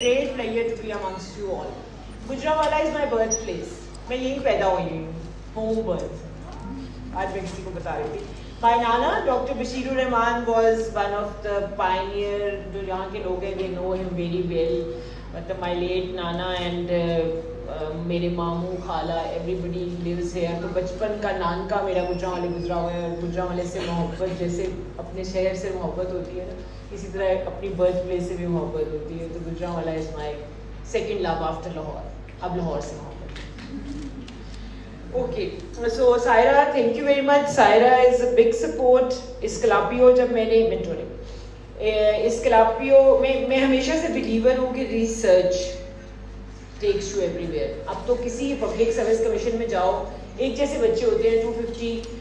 great pleasure to be amongst you all. Gujranwala is my birthplace. मैं यहीं पैदा हुई हूँ home birth. आज मैं किसी को बता रही थी My nana, Dr. Bashirur Rahman, was one of the pioneer. जो यहाँ के लोग हैं, they know him very well. मतलब my late nana and uh, uh, मेरे मामू, खाला, everybody lives here. तो बचपन का नान का मेरा गुजरावाले गुजरा हुआ है और गुजरावाले से मोहब्बत, जैसे अपने शहर से मोहब्बत होती है ना, इसी तरह अपनी बर्थ प्लेस से भी मोहब्बत होती है। तो Gujranwala is my second love after Lahore अब लाहौर से मोहब्बत। Okay so Saira thank you very much Saira is a big support Aesculapio जब मैंने मेंटोरिंग इस्कलापियो में, मैं हमेशा से बिलीवर हूँ कि रिसर्च टेक्स यू एवरीवेयर अब तो किसी पब्लिक सर्विस कमीशन में जाओ, एक जैसे बच्चे होते हैं 250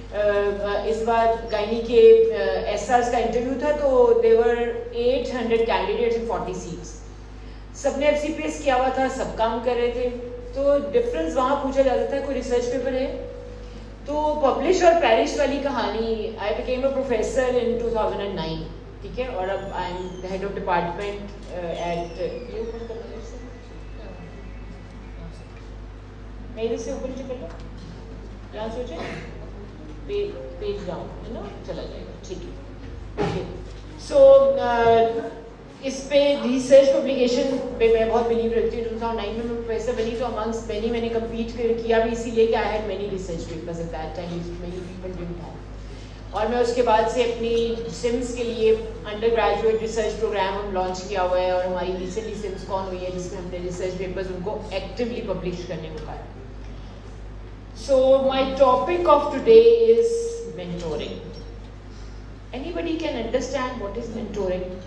इस बार गायनी के एस का इंटरव्यू था तो there were 800 candidates in 40 seats सबने एफ़ सी किया हुआ था, सब काम कर रहे थे। तो डिफरेंस वहाँ पूछा जाता था, कोई रिसर्च पेपर है? तो पब्लिश और पैरिश वाली कहानी I became a professor in 2009 ठीक है? और अब I am head of department at मेरे से ऊपर नीचे कर लो। यहाँ सोचे? पेज डाउन है ना? चला जाएगा। ठीक है। ओके सो इस पे रिसर्च पब्लिकेशन पे मैं बहुत बिलीव रखती हूँ। टू थाउज़ेंड नाइन में मैं प्रोफेसर बनी तो अमंग्स मैनी मैंने कम्पीट किया भी इसीलिए कि I had many research papers at that time many people didn't have और मैं उसके बाद से अपनी सिम्स के लिए अंडर ग्रेजुएट रिसर्च प्रोग्राम हम लॉन्च किया हुआ है और हमारी रिसेंटली सिम्स कौन हुई है, जिसमें हमने रिसर्च पेपर्स उनको एक्टिवली पब्लिश करने को कहा So my topic of today is mentoring. Anybody can understand what is mentoring?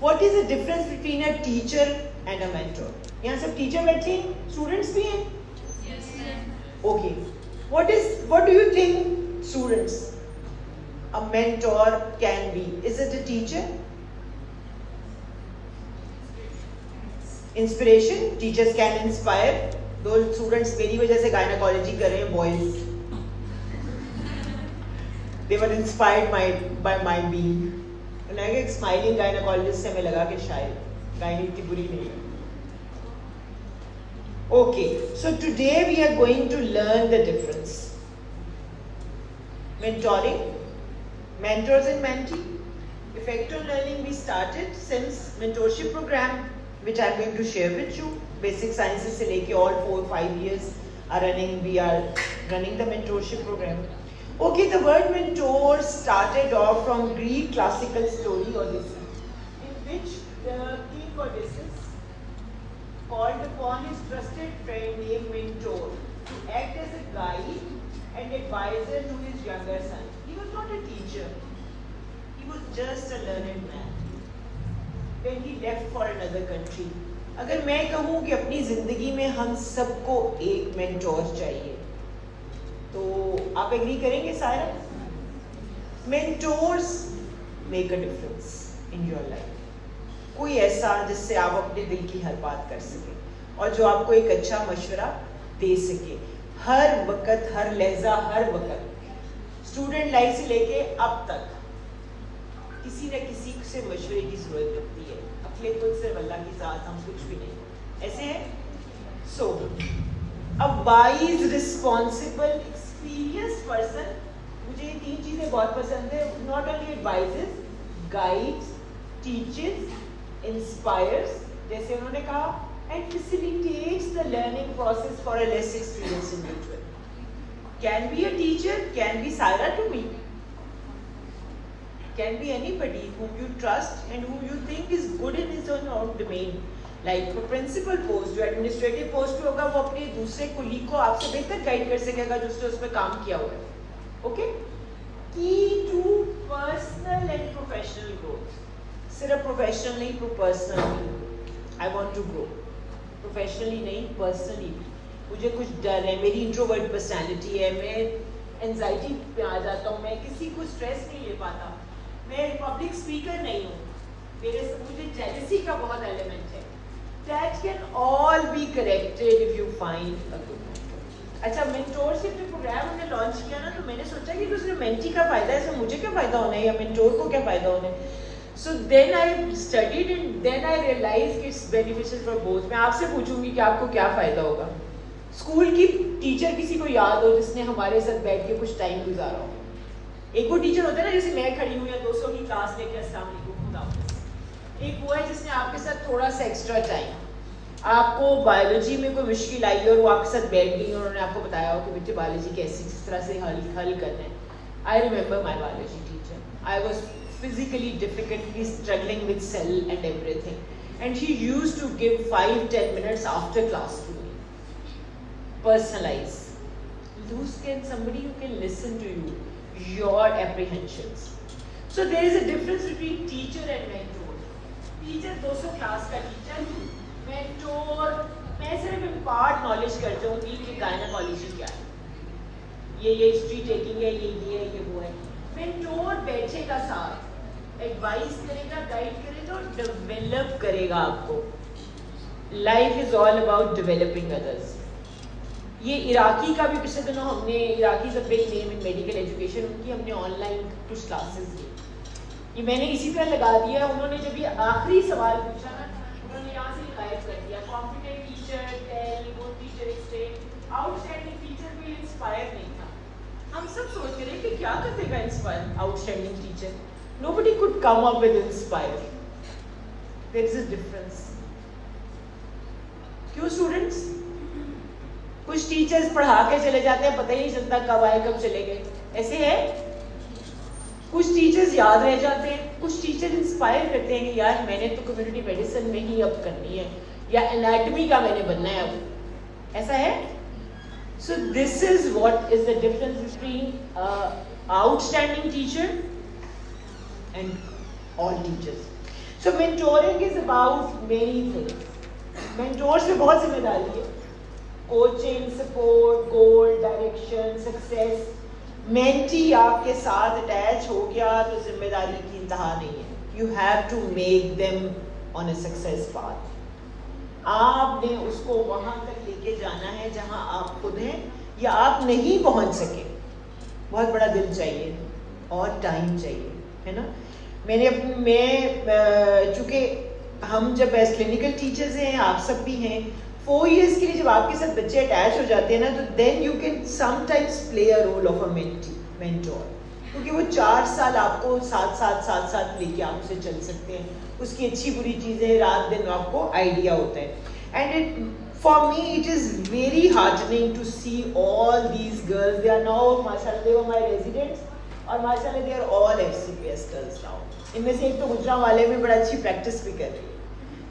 What is the difference between a teacher and a mentor? यहाँ सब टीचर बैठे हैं स्टूडेंट्स भी हैं yes, okay what is what do you think students a mentor can be is it a teacher inspiration teachers can inspire दो students मेरी वजह से गायनाकोलॉजी कर रहे हैं boys they were inspired my by my be मैं एक smiling gynaecologist से मैं लगा कि शायद गायन इतनी बुरी नहीं okay so today we are going to learn the difference mentoring mentors and mentee effective learning we started since mentorship program, which i am going to share with you. Basic sciences se leke all four five years are running. We are running the mentorship program. Okay the word mentor started off from greek classical story odyssey in which the king odysseus called upon his trusted friend named mentor to act as a guide and advisor to his younger son. He was not a teacher. He was just a learned man. When he left for another country अगर मैं कहूँ कि अपनी ज़िंदगी में हम सबको एक मेंटोर चाहिए तो आप एग्री करेंगे Sara? Mentors make a difference in your life कोई ऐसा जिससे आप अपने दिल की हर बात कर सके और जो आपको एक अच्छा मशवरा दे सके। हर वक्त, हर लहजा, हर वक्त। स्टूडेंट लाइफ से लेके अब तक किसी न किसी से मशवरे की ज़रूरत पड़ती है अपने खुद से अल्लाह की साथ हम कुछ भी नहीं। ऐसे है? So a wise responsible experience person मुझे ये तीन चीज़ें बहुत पसंद है। Not only advises guides teachers inspires जैसे उन्होंने कहा and facilitates the learning process for a less experience individual can be a teacher can be Sara to me can be anybody whom you trust and whom you think is good in his own, own domain. Like like, principal post जो administrative post होगा वो अपने दूसरे कुली को आपसे बेहतर guide कर सकेगा जो उसने उसमें काम किया हुआ है। Okay key to personal and professional growth सिर्फ़ प्रोफेशनल नहीं personal I want to grow professionally नहीं पर्सनली मुझे कुछ डर है मेरी इंट्रोवर्ट पर्सनैलिटी है मैं एनजाइटी पे आ जाता हूँ मैं किसी को स्ट्रेस नहीं ले पाता। मैं पब्लिक स्पीकर नहीं हूँ। मेरे से मुझे जेलसी का बहुत एलिमेंट है। That can all be corrected if you find a good अच्छा मेंटोरशिप जो प्रोग्राम हमने लॉन्च किया ना तो मैंने सोचा कि दूसरे मेंटी का फ़ायदा है इसमें मुझे क्या फ़ायदा होना है? या मेंटोर को क्या फ़ायदा होना है? So then I studied and then I realise it's beneficial for both मैं आपसे पूछूँगी कि आपको क्या फ़ायदा होगा। स्कूल की टीचर किसी को याद हो जिसने हमारे साथ बैठ के कुछ टाइम गुजारा हो? एक वो टीचर होता है ना जैसे मैं खड़ी हूँ या दोस्तों की क्लास लेके अस्सलाम वालेकुम एक वो है जिसने आपके साथ थोड़ा सा एक्स्ट्रा टाइम आपको बायोलॉजी में कोई मुश्किल आई और वो आपके साथ बैठ गई उन्होंने आपको बताया हो कि बेटे बायोलॉजी कैसी किस तरह से हल हल करना है I remember my biology teacher I was physically difficultly struggling with cell and everything. And she used to give five, ten minutes after class to me. Personalize. Lose can somebody who can listen to you, your apprehensions. So there is a difference between teacher and mentor. Teacher 200 class का teacher mentor मैं सिर्फ़ impart knowledge करता हूँ कि gynaecology क्या है ये ये हिस्ट्री टेकिंग है, ये ये है ये, वो है। मेंटोर बैठेगा साथ एडवाइस करेगा गाइड करेगा और डेवलप करेगा आपको। Life is all about developing others ये इराकी का भी पिछले दिनों हमने, Iraqi is a name in medical education उनकी, हमने ऑनलाइन कुछ क्लासेस ली ये मैंने इसी तरह लगा दिया, उन्होंने जब ये आखिरी सवाल पूछा ना, उन्होंने यहाँ से रिवाइज कर दिया competent teacher tell good teacher extend outstanding teacher भी इंस्पायर नहीं था। हम सब सोच रहे कि क्या कर देगा inspire outstanding teacher nobody could come up with inspire there is a difference क्यों स्टूडेंट्स कुछ टीचर्स पढ़ा के चले जाते हैं, पता ही नहीं चलता कब आए, कब चले गए। ऐसे है? कुछ टीचर्स याद रह जाते हैं, कुछ टीचर इंस्पायर करते हैं कि यार, मैंने तो कम्युनिटी मेडिसिन में ही अब करनी है, या एनाटमी का मैंने बनना है अब। ऐसा है? So this is what is the difference between outstanding teacher and all teachers so mentoring is about many things mentors में बहुत ज़िम्मेदारी है। Coaching support goal direction success mentee आपके साथ अटैच हो गया तो ज़िम्मेदारी की इंतहा नहीं है। You have to make them on a success path आपने उसको वहाँ तक लेके जाना है जहाँ आप खुद हैं या आप नहीं पहुँच सके। बहुत बड़ा दिल चाहिए और टाइम चाहिए, है ना? मैंने मैं चूँकि हम जब एज क्लिनिकल टीचर्स हैं, आप सब भी हैं फोर ईयर्स के लिए जब आपके साथ बच्चे अटैच हो जाते हैं ना तो then you can sometimes play a role of a mentor क्योंकि वो चार साल आपको साथ साथ साथ साथ लेके आप उसे चल सकते हैं। उसकी अच्छी बुरी चीज़ें रात दिन आपको आइडिया होता है। And it for me it is very heartening to see all these girls they are now माशाल्लाह दे माय रेजिडेंट्स और माशाल्लाह they are all FCPS girls now इनमें से एक तो गुजरा वाले में बड़ा अच्छी प्रैक्टिस भी कर रही है।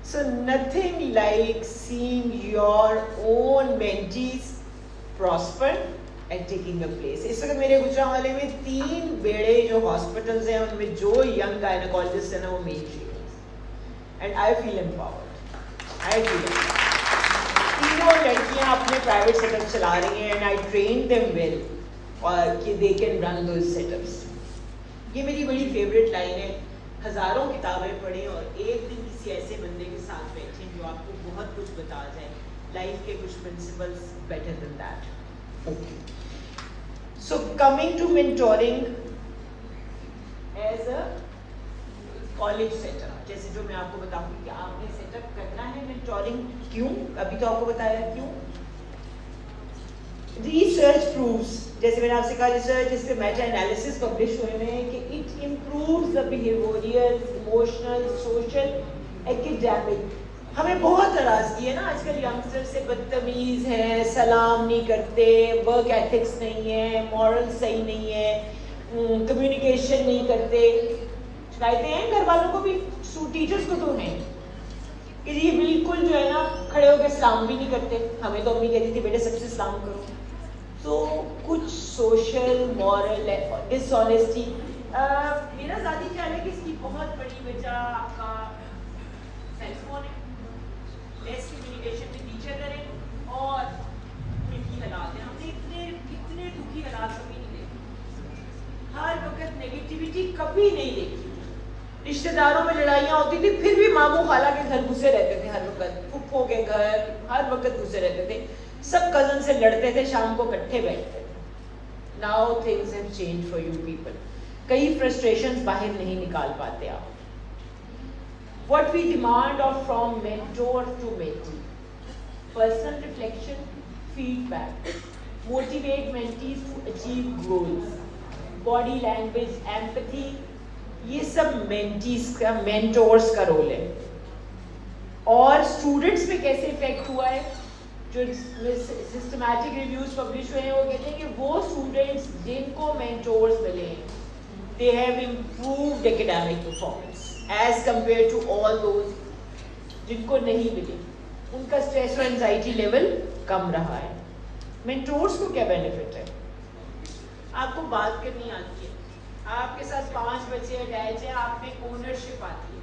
So nothing like seeing your own mentees prosper and taking a place. इस वक्त मेरे गुजरावाले में तीन बेड़े जो हॉस्पिटल्स हैं, उनमें जो यंग गायनाकोलॉजिस्ट हैं ना, वो main treaters and I feel empowered I feel तीनों लड़कियाँ अपने प्राइवेट सेटअप चला रही हैं and I train them well और कि they can run two setups ये मेरी बड़ी फेवरेट लाइन है। हज़ारों किताबें पढ़ें और एक दिन किसी ऐसे बंदे के साथ बैठें जो आपको बहुत कुछ बता जाए। लाइफ के कुछ principles better than that okay so coming to mentoring as a college setup जैसे जो मैं आपको बताऊँगी कि आपने सेटअप करना है मेंटोरिंग क्यों? अभी तो आपको बताया क्यों? रिसर्च प्रूव्स जैसे मैंने आपसे कहा रिसर्च इस पे मेटा एनालिसिस पब्लिश हुए हैं कि it improves the behavioural emotional social academic हमें बहुत नाराज़गी है ना आजकल यंगस्टर से बदतमीज है सलाम नहीं करते वर्क एथिक्स नहीं है मॉरल सही नहीं है कम्युनिकेशन हम्म, नहीं करते। शिकायतें हैं? घर वालों को भी टीचर्स को तो हैं कि ये बिल्कुल जो है ना खड़े होकर सलाम भी नहीं करते। हमें तो अम्मी कहती थी बेटे सबसे सलाम करो। तो कुछ सोशल मॉरल डिसऑनेस्टी मेरा ज़ाती ख्याल है कि इसकी बहुत बड़ी वजह आपका लेस कम्युनिकेशन टीचर करें और हालात है। हमने इतने इतने दुखी हालात कभी नहीं देखे। हर वक्त नेगेटिविटी कभी नहीं देखी। रिश्तेदारों में लड़ाइयाँ होती थी, फिर भी मामू खाला के घर घुसे रहते थे। हर वक्त के घर, हर वक्त घुसे रहते थे। सब कज़न से लड़ते थे, शाम को इकट्ठे बैठते थे। Now things have change for you people कई फ्रस्ट्रेशन बाहर नहीं निकाल पाते आप। what we demand of from mentor to mentee. Personal reflection, feedback, motivate mentees to achieve goals, body language, empathy, ये सब mentees का mentors का role है और students पे कैसे इफेक्ट हुआ है जो सिस्टमैटिक रिव्यूज पब्लिश हुए हैं वो कहते हैं कि वो स्टूडेंट्स जिनको मेंटोर्स मिले हैं they have improved academic performance As compared to all those जिनको नहीं मिले। उनका स्ट्रेस और एंजाइटी लेवल कम रहा है। मेंटोर्स को क्या बेनिफिट है? आपको बात करनी आती है। आपके साथ पाँच बच्चे अटैच है आप में ओनरशिप आती है।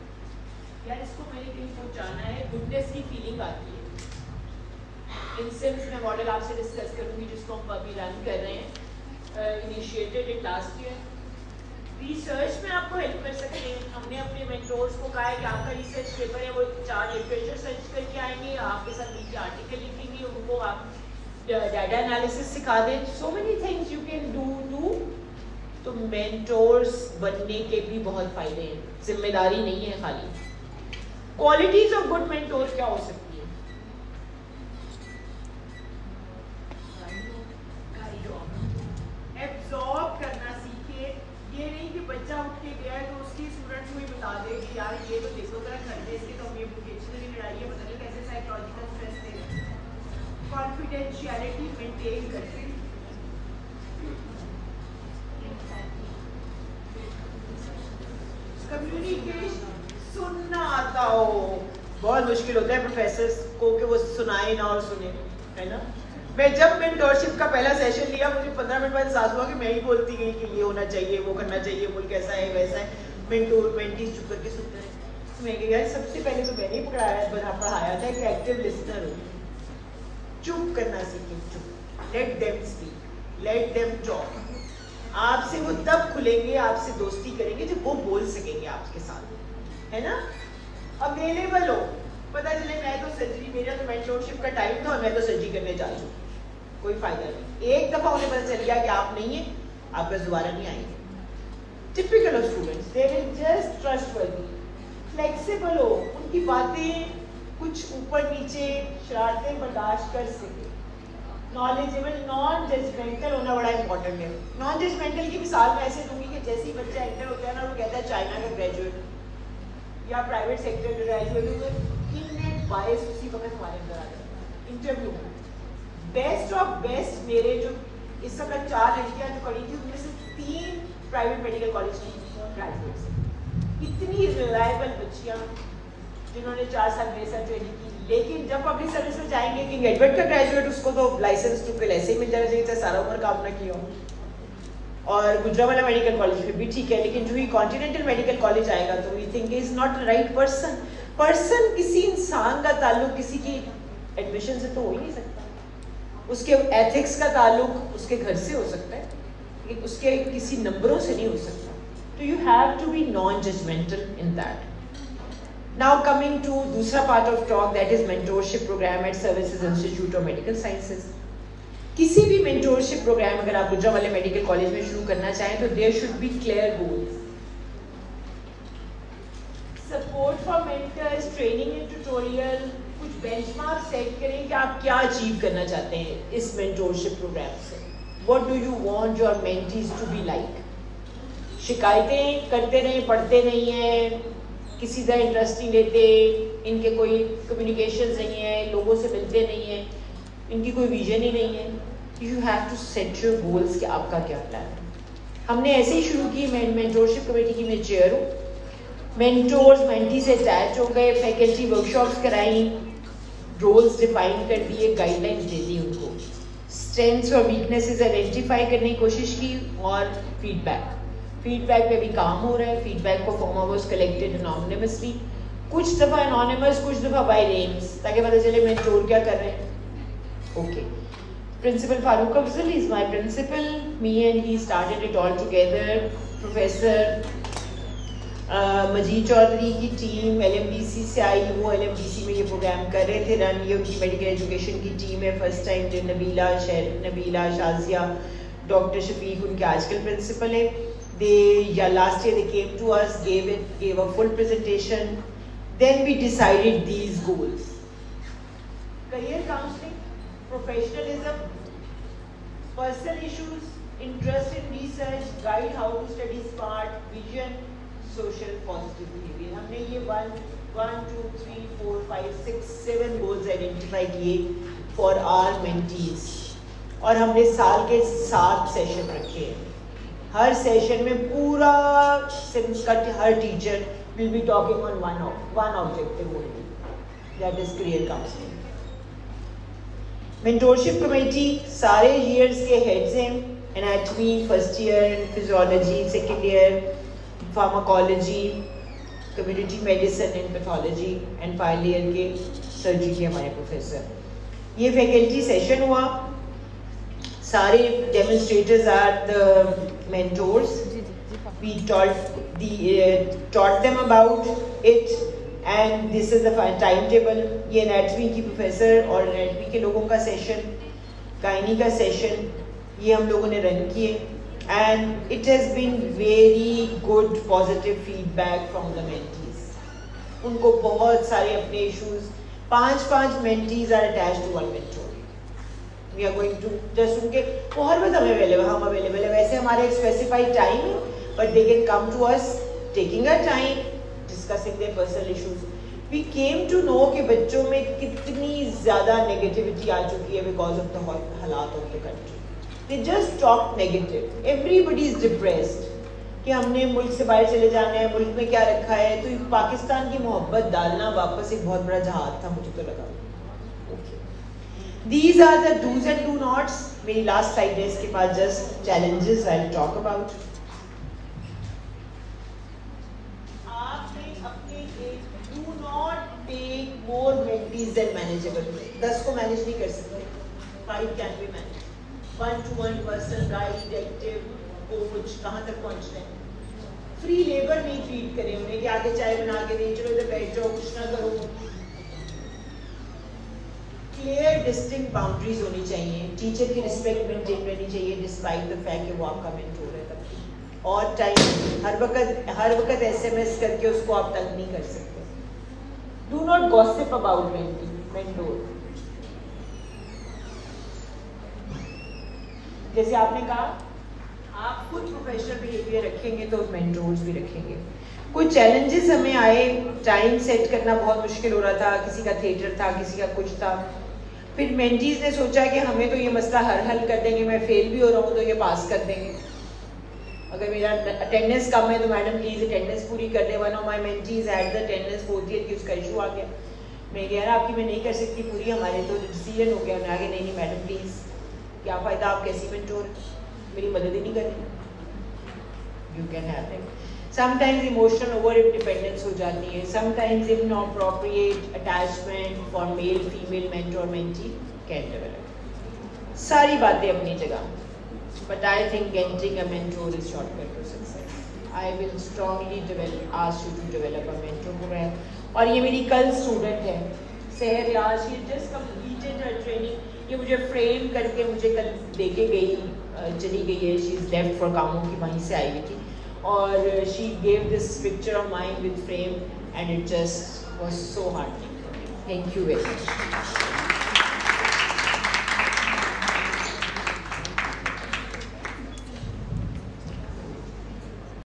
यार, इसको मैंने कहीं पहुंचाना है गुडनेस की फीलिंग आती है। इन सिम्स मैं मॉडल आपसे डिस्कस करूँगी, जिसको हम अभी रन कर रहे हैं। Initiated in last year research में आपको हेल्प कर सकते हैं। हमने अपने मेंटोर्स को कहा है कि आपका रिसर्च पेपर है, वो चार लिटरेचर सर्च करके आएँगे, आपके साथ नीचे आर्टिकल लिखेंगे, उनको आप डाटा एनालिसिस सिखा दें। So many things you can do do तो मेंटोर्स बनने के भी बहुत फ़ायदे हैं। ज़िम्मेदारी नहीं है खाली। क्वालिटीज ऑफ़ गुड मेंटोर क्या हो सकती मुश्किल होता है प्रोफेसर को कि वो सुनाए ना और सुने, है ना? मैं जब मेंटोरशिप का पहला सेशन लिया, मुझे पंद्रह मिनट बाद एहसास हुआ कि मैं ही बोलती गई कि ये होना चाहिए, वो करना चाहिए मुल्क कैसा है, वैसा है। मेंटोर मेंटीज चुप करके सुनते हैं तो मैं यार, सबसे पहले तो मैंने ही पढ़ाया पढ़ाया था कि एक्टिव लिसनर हो। चुप करना सीखे चुप। Let them speak let them talk आपसे वो तब खुलेंगे, आपसे दोस्ती करेंगे जब वो बोल सकेंगे आपके साथ, है ना? अवेलेबल हो। पता चले मैं तो सर्जरी मेरा तो मेंटोरशिप का टाइम था और मैं तो सर्जरी करने जा चुकी कोई फ़ायदा नहीं। एक दफ़ा उन्हें पता चल गया कि आप नहीं है, आप बस दोबारा नहीं आएँगे। Typical of students they will just trustworthy flexible हो, उनकी बातें कुछ ऊपर नीचे शरारतें बर्दाश्त कर सके। नॉलेजेबल नॉन जजमेंटल होना बड़ा इंपॉर्टेंट है। नॉन जजमेंटल की मिसाल मैं ऐसे दूँगी कि जैसे ही बच्चा एंटर होता है ना, वो कहता है, चाइना का ग्रेजुएट या प्राइवेट सेक्टर ग्रेजुएट होगा इन बायस उसी वक्त हमारे अंदर आ जाता इंटरव्यू में। बेस्ट ऑफ़ बेस्ट मेरे जो इस समय चार लड़कियाँ जो पढ़ी थी, उनमें से तीन प्राइवेट मेडिकल कॉलेज की ग्रेजुएट्स इतनी रिलायबल बच्चियाँ जिन्होंने चार साल मेरे साथ ट्रेनिंग की। लेकिन जब पब्लिक सर्विस में जाएँगे, कि एडवर्ड का ग्रेजुएट उसको तो लाइसेंस टू ऐसे ही मिल जाना चाहिए, चाहे सारा उम्र काम ना किया। और गुजरा वाला मेडिकल कॉलेज फिर भी ठीक है, लेकिन जो ही कॉन्टिनेंटल मेडिकल कॉलेज आएगा तो we think is not right person person किसी इंसान का ताल्लुक किसी की एडमिशन से तो हो ही नहीं सकता। उसके एथिक्स का ताल्लुक उसके घर से हो सकता है, लेकिन उसके किसी नंबरों से नहीं हो सकता। तो you have to be non judgmental in that now coming to दूसरा part of talk that is mentorship program at Services Institute of Medical Sciences किसी भी मेंटोरशिप प्रोग्राम अगर आप गुजरा वाले मेडिकल कॉलेज में शुरू करना चाहें तो there should be clear goals support for mentors training in tutorial कुछ बेंचमार्क सेट करें कि आप क्या अचीव करना चाहते हैं इस मेंटोरशिप प्रोग्राम से। What do you want your mentees to be like शिकायतें करते नहीं पढ़ते नहीं हैं, किसी का इंटरेस्ट नहीं लेते, इनके कोई कम्युनिकेशन नहीं है, लोगों से मिलते नहीं हैं, इनकी कोई विजन ही नहीं है। You have to set your goals कि आपका क्या प्लान है। हमने ऐसे ही शुरू की मैं मेंटोरशिप कमेटी की, मैं चेयर हूँ। मेंटोर्स मेंटी से अटैच हो गए फैकल्टी वर्कशॉप्स कराई रोल्स डिफाइन कर दिए गाइडलाइंस दे दी उनको। स्ट्रेंथ्स और वीकनेसेस आइडेंटिफाई करने की कोशिश की और फीडबैक फीडबैक पे भी काम हो रहा है। फीडबैक को फॉर्म वाज कलेक्टेड अनोनिमसली कुछ दफ़ा अनोनिमस कुछ दफ़ा बाई नेम्स ताकि पता चले मैं चोर क्या कर रहे हैं। Okay principal Farooq Afzal is my principal me and he started it all together professor Majeed Chaudhry की टीम एलएमडीसी से आई। वो एलएमडीसी में ये प्रोग्राम कर रहे थे रन ये उनकी मेडिकल एजुकेशन की टीम है। फ़र्स्ट टाइम जो नबीला शहर नबीला शाजिया डॉक्टर शफीक उनके आजकल प्रिंसिपल है। दे या last year they came to us gave it gave a full presentation then we decided these goals. Career counseling, professionalism, personal issues, interest in research, guide how to study smart, vision, social positive behavior. हमने ये one, one, two, three, four, five, six, seven goals identify किए for our mentees. और हमने साल के सात session रखे हैं हर सेशन में पूरा का हर teacher will be talking on one one objective only that is career counselling mentorship committee सारे ईयर्स के हेड्स हैं anatomy first year physiology second year pharmacology community medicine and pathology and final year के surgery के हमारे professor ये faculty session हुआ। सारे demonstrators are the mentors we taught the uh, taught them about it and this is the timetable ये anatomy की professor और anatomy के लोगों का सेशन गायनी का सेशन ये हम लोगों ने रन किए। And it has been very good positive feedback from the mentees उनको बहुत सारे अपने इश्यूज़ पाँच पाँच mentees are attach to one mentor we are going to just उनके, वो हर वक्त अवेलेबल हम अवेलेबल है। वैसे हमारे एक स्पेसिफाइड टाइम है but they can come to us taking a time discussing their personal issues we came to know कि बच्चों में कितनी ज़्यादा नेगेटिविटी आ चुकी है बिकॉज़ ऑफ़ द हालात of the country they just talk negative everybody is depressed कि हमने मुल्क से बाहर चले जाने है मुल्क में क्या रखा है? तो पाकिस्तान की मोहब्बत डालना वापस एक बहुत बड़ा जहाज़ था मुझे तो लगा। These are the dos and do nots मेरी लास्ट फाइव डेज़ के बाद just challenges I will talk about more mentees manageable दस को मैनेज नहीं कर सकते। Five can be manage One to one person guide, active, coach कहाँ तक पहुँचना है? फ्री लेबर नहीं ट्रीट करें उन्हें कि आगे चाय बना के दें चलो इधर बैठ जाओ कुछ ना करो। क्लियर डिस्टिंग बाउंड्रीज होनी चाहिए। टीचर की रिस्पेक्ट मेंटेन रहनी चाहिए डिस्पाइट द फैक्ट कि वो आपका मेंटोर है तब। और टाइम हर वक्त हर वक्त एसएमएस करके उसको आप तंग नहीं कर सकते। Do not gossip about mentee mentor जैसे आपने कहा आप खुद प्रोफेशनल बिहेवियर रखेंगे तो मेंटोर्स भी रखेंगे। कुछ चैलेंजेस हमें आए टाइम सेट करना बहुत मुश्किल हो रहा था किसी का थिएटर था किसी का कुछ था। फिर मेंटीज ने सोचा कि हमें तो ये मसला हर हल कर देंगे मैं फेल भी हो रहा हूँ तो ये पास कर देंगे। अगर मेरा अटेंडेंस कम है तो मैडम प्लीज़ अटेंडेंस पूरी कर दे one of my mentees at the attendance fourth year की उसका इशू आ गया। मैं कह रहा आपकी मैं नहीं कर सकती पूरी हमारे तो डिसीज़न हो गया। उन्हें आगे नहीं नहीं मैडम प्लीज़ क्या फ़ायदा आप कैसी मेंटोर मेरी मदद ही नहीं कर you can have sometimes emotional over dependence हो जाती है. Sometimes inappropriate attachment for male female mentor mentee can develop सारी बातें अपनी जगह. But I think getting a mentor is shortcut to success I will strongly develop ask you to develop a mentor program और ये मेरी कल student है. सहर यार she just completed her training ये मुझे फ्रेम करके मुझे कल देखे गई चली गई है। शी इज़ लेफ़्ट फॉर कामों की वहीं से आई हुई थी। और she gave this picture of mind with frame and it just was so hard thank you very much